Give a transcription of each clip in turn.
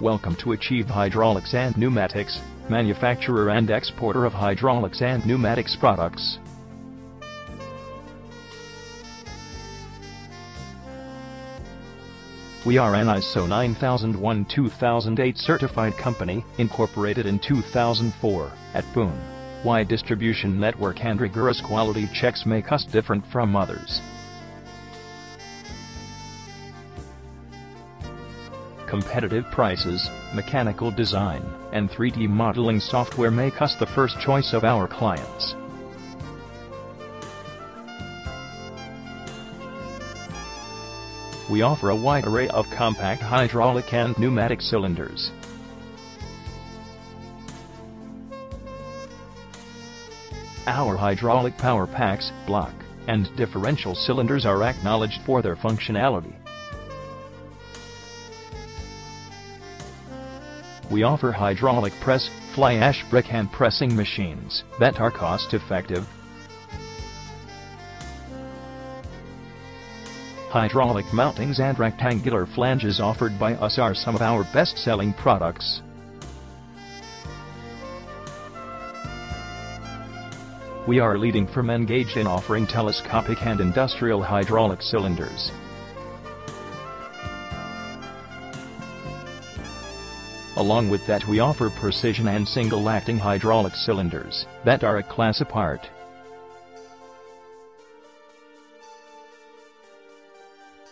Welcome to Achieve Hydraulics and Pneumatics, manufacturer and exporter of hydraulics and pneumatics products. We are an ISO 9001-2008 certified company, incorporated in 2004, at Pune. Wide distribution network and rigorous quality checks make us different from others. Competitive prices, mechanical design, and 3D modeling software make us the first choice of our clients. We offer a wide array of compact hydraulic and pneumatic cylinders. Our hydraulic power packs, block, and differential cylinders are acknowledged for their functionality. We offer hydraulic press, fly ash brick and pressing machines that are cost effective, Hydraulic mountings and rectangular flanges offered by us are some of our best-selling products. We are leading firm engaged in offering telescopic and industrial hydraulic cylinders. Along with that we offer precision and single-acting hydraulic cylinders that are a class apart.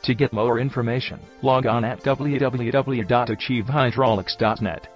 To get more information, log on at www.achievehydraulics.net.